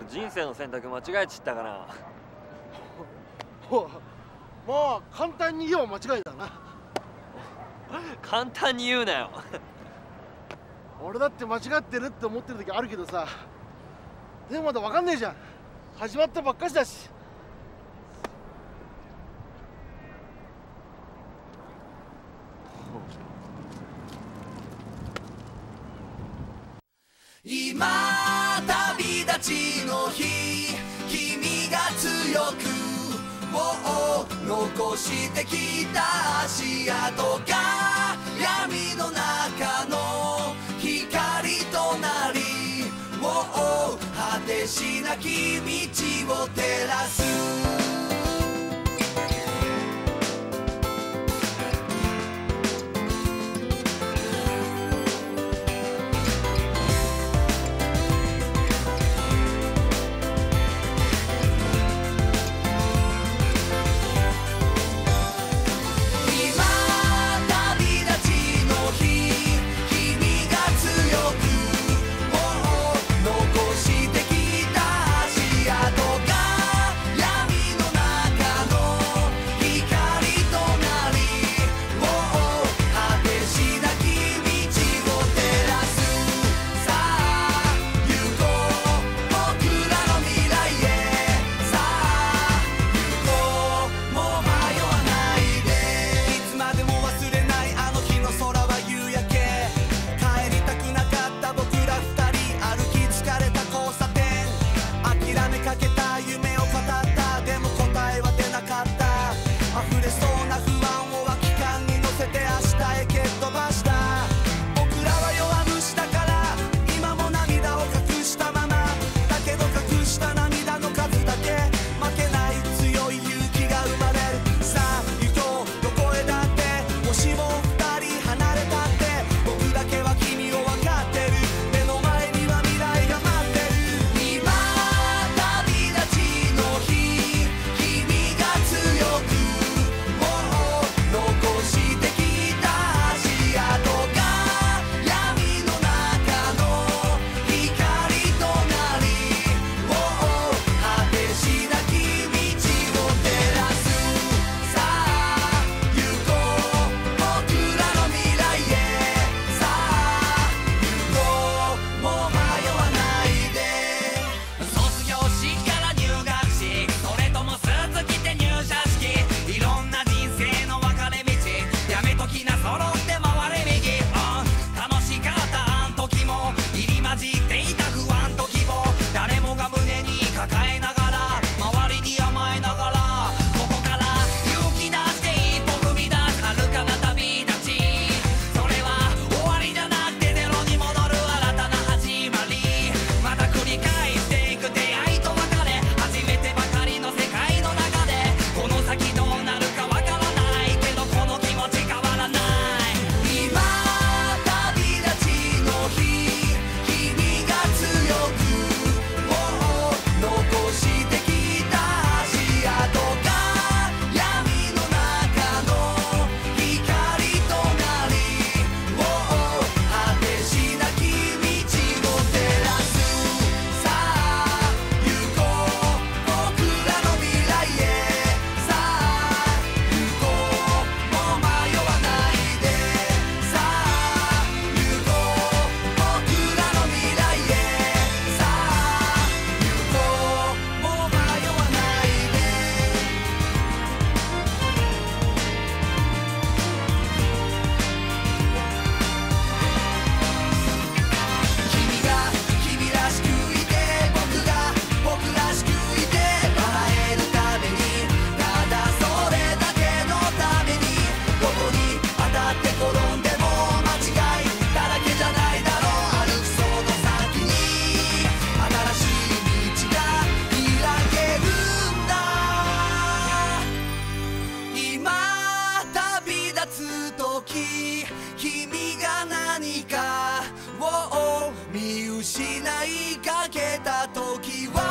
俺人生の選択間違えちったかな。おまあ簡単に言えば間違いだな。簡単に言うなよ。俺だって間違ってるって思ってる時あるけどさ。でもまだ分かんねえじゃん。始まったばっかしだし。今旅立ちの日君が強くを残してきた足跡が闇の中の光となりもう果てしなき道を照らす。けた時は